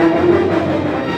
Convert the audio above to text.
Música